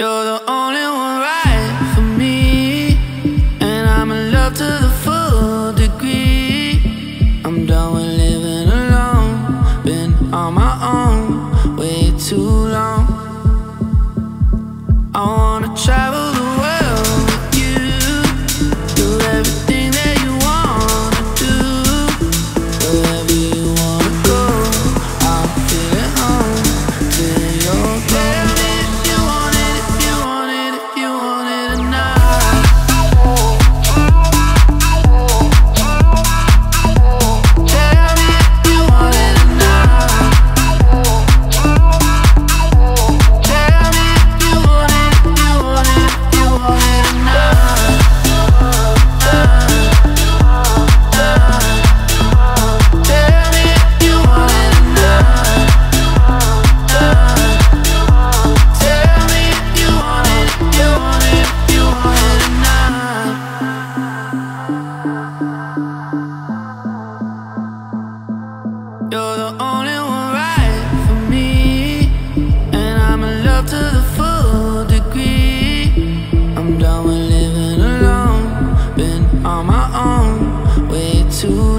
You're the only one right for me, and I'm in love to the to